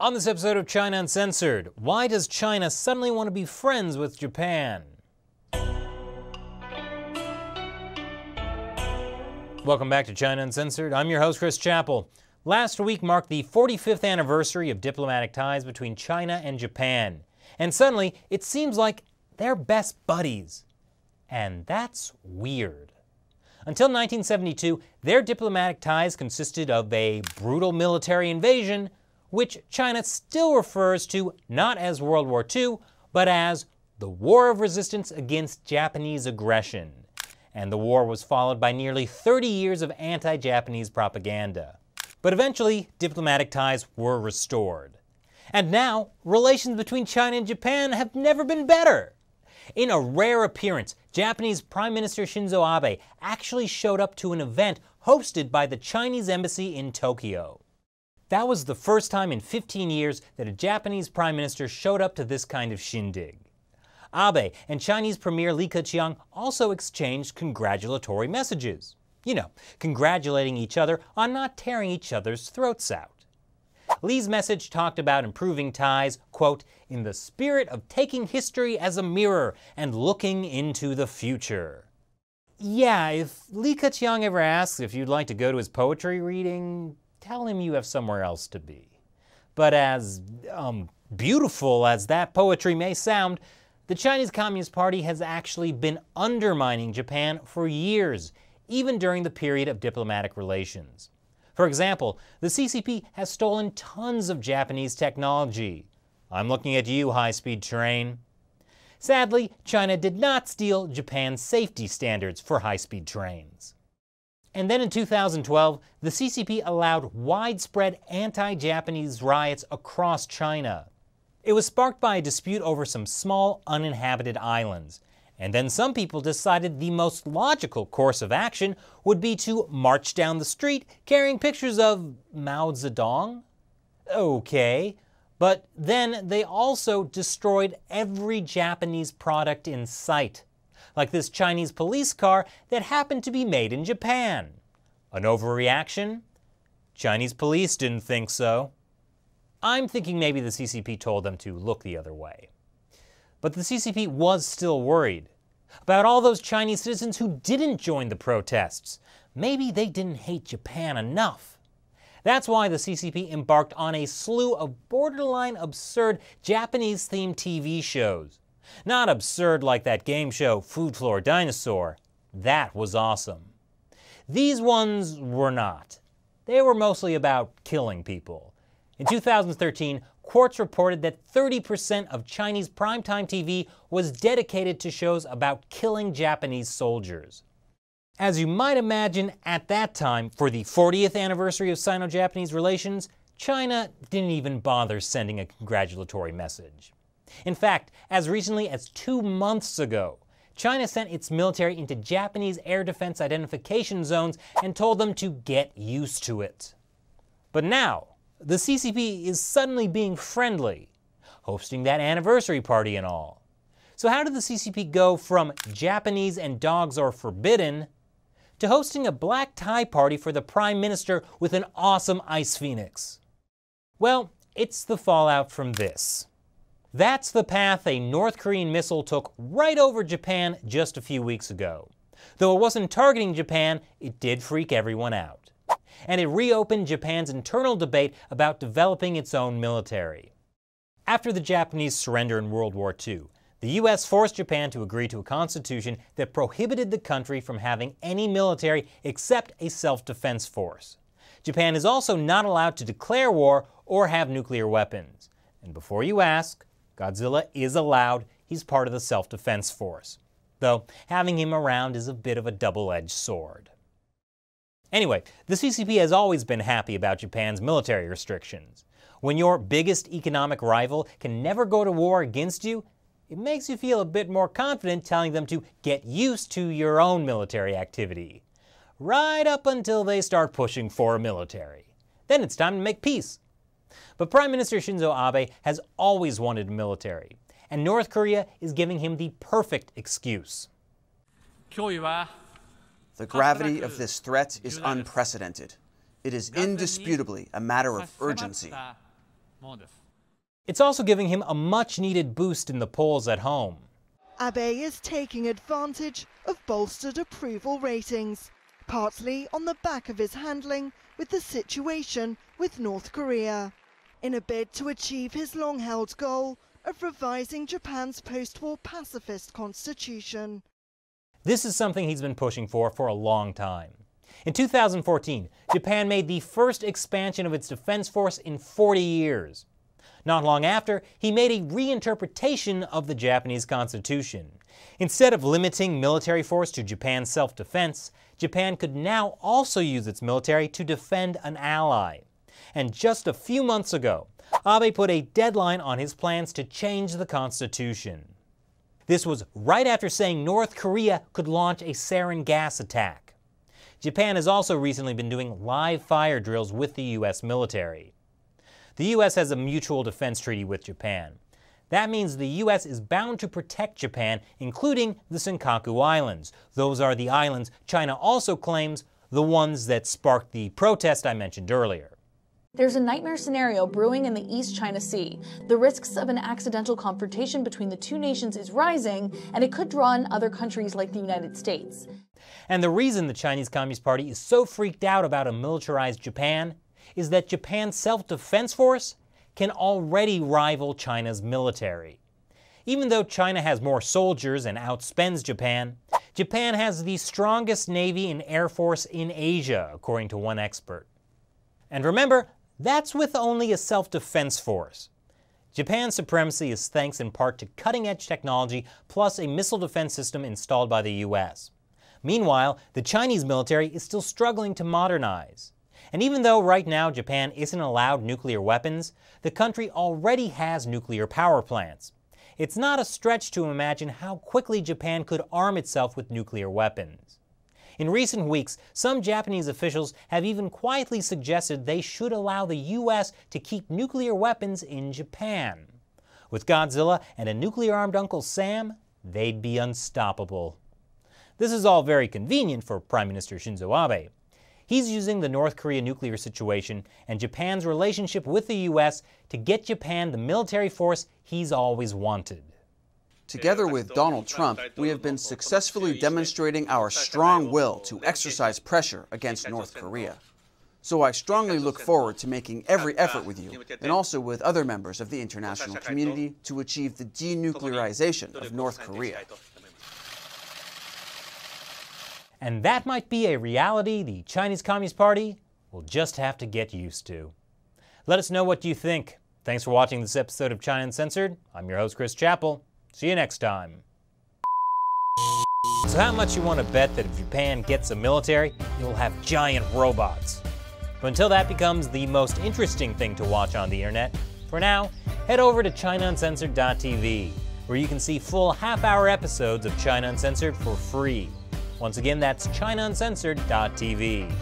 On this episode of China Uncensored, why does China suddenly want to be friends with Japan? Welcome back to China Uncensored. I'm your host, Chris Chappell. Last week marked the 45th anniversary of diplomatic ties between China and Japan. And suddenly, it seems like they're best buddies. And that's weird. Until 1972, their diplomatic ties consisted of a brutal military invasion which China still refers to not as World War II, but as the War of Resistance against Japanese aggression. And the war was followed by nearly 30 years of anti Japanese propaganda. But eventually, diplomatic ties were restored. And now, relations between China and Japan have never been better. In a rare appearance, Japanese Prime Minister Shinzo Abe actually showed up to an event hosted by the Chinese embassy in Tokyo. That was the first time in 15 years that a Japanese prime minister showed up to this kind of shindig. Abe and Chinese Premier Li Keqiang also exchanged congratulatory messages. You know, congratulating each other on not tearing each other's throats out. Li's message talked about improving ties, quote, in the spirit of taking history as a mirror and looking into the future. Yeah, if Li Keqiang ever asks if you'd like to go to his poetry reading, tell him you have somewhere else to be. But as um, beautiful as that poetry may sound, the Chinese Communist Party has actually been undermining Japan for years, even during the period of diplomatic relations. For example, the CCP has stolen tons of Japanese technology. I'm looking at you, high speed train. Sadly, China did not steal Japan's safety standards for high speed trains. And then in 2012, the CCP allowed widespread anti Japanese riots across China. It was sparked by a dispute over some small uninhabited islands. And then some people decided the most logical course of action would be to march down the street carrying pictures of Mao Zedong? Okay. But then they also destroyed every Japanese product in sight like this Chinese police car that happened to be made in Japan. An overreaction? Chinese police didn't think so. I'm thinking maybe the CCP told them to look the other way. But the CCP was still worried about all those Chinese citizens who didn't join the protests. Maybe they didn't hate Japan enough. That's why the CCP embarked on a slew of borderline absurd Japanese themed TV shows. Not absurd like that game show Food Floor Dinosaur. That was awesome. These ones were not. They were mostly about killing people. In 2013, Quartz reported that 30% of Chinese primetime TV was dedicated to shows about killing Japanese soldiers. As you might imagine, at that time, for the 40th anniversary of Sino Japanese relations, China didn't even bother sending a congratulatory message. In fact, as recently as two months ago, China sent its military into Japanese air defense identification zones and told them to get used to it. But now, the CCP is suddenly being friendly, hosting that anniversary party and all. So, how did the CCP go from Japanese and dogs are forbidden to hosting a black tie party for the Prime Minister with an awesome ice phoenix? Well, it's the fallout from this. That's the path a North Korean missile took right over Japan just a few weeks ago. Though it wasn't targeting Japan, it did freak everyone out. And it reopened Japan's internal debate about developing its own military. After the Japanese surrender in World War II, the U.S. forced Japan to agree to a constitution that prohibited the country from having any military except a self defense force. Japan is also not allowed to declare war or have nuclear weapons. And before you ask, Godzilla is allowed, he's part of the self defense force. Though having him around is a bit of a double edged sword. Anyway, the CCP has always been happy about Japan's military restrictions. When your biggest economic rival can never go to war against you, it makes you feel a bit more confident telling them to get used to your own military activity. Right up until they start pushing for a military. Then it's time to make peace. But Prime Minister Shinzo Abe has always wanted a military, and North Korea is giving him the perfect excuse. The gravity of this threat is unprecedented. It is indisputably a matter of urgency. It's also giving him a much needed boost in the polls at home. Abe is taking advantage of bolstered approval ratings, partly on the back of his handling with the situation with North Korea, in a bid to achieve his long held goal of revising Japan's post war pacifist constitution. This is something he's been pushing for for a long time. In 2014, Japan made the first expansion of its defense force in 40 years. Not long after, he made a reinterpretation of the Japanese constitution. Instead of limiting military force to Japan's self-defense, Japan could now also use its military to defend an ally. And just a few months ago, Abe put a deadline on his plans to change the constitution. This was right after saying North Korea could launch a sarin gas attack. Japan has also recently been doing live fire drills with the U.S. military. The U.S. has a mutual defense treaty with Japan. That means the U.S. is bound to protect Japan, including the Senkaku Islands. Those are the islands China also claims, the ones that sparked the protest I mentioned earlier. There's a nightmare scenario brewing in the East China Sea. The risks of an accidental confrontation between the two nations is rising, and it could draw in other countries like the United States. And the reason the Chinese Communist Party is so freaked out about a militarized Japan is that Japan's self-defense force can already rival China's military. Even though China has more soldiers and outspends Japan, Japan has the strongest navy and air force in Asia, according to one expert. And remember, that's with only a self-defense force. Japan's supremacy is thanks in part to cutting-edge technology plus a missile defense system installed by the US. Meanwhile, the Chinese military is still struggling to modernize. And even though right now Japan isn't allowed nuclear weapons, the country already has nuclear power plants. It's not a stretch to imagine how quickly Japan could arm itself with nuclear weapons. In recent weeks, some Japanese officials have even quietly suggested they should allow the US to keep nuclear weapons in Japan. With Godzilla and a nuclear-armed Uncle Sam, they'd be unstoppable. This is all very convenient for Prime Minister Shinzo Abe. He's using the North Korea nuclear situation and Japan's relationship with the U.S. to get Japan the military force he's always wanted. Together with Donald Trump, we have been successfully demonstrating our strong will to exercise pressure against North Korea. So I strongly look forward to making every effort with you, and also with other members of the international community, to achieve the denuclearization of North Korea. And that might be a reality the Chinese Communist Party will just have to get used to. Let us know what you think. Thanks for watching this episode of China Uncensored. I'm your host, Chris Chappell. See you next time. So how much you want to bet that if Japan gets a military, you'll have giant robots? But until that becomes the most interesting thing to watch on the internet, for now, head over to ChinaUncensored.tv, where you can see full half-hour episodes of China Uncensored for free. Once again, that's ChinaUncensored.tv.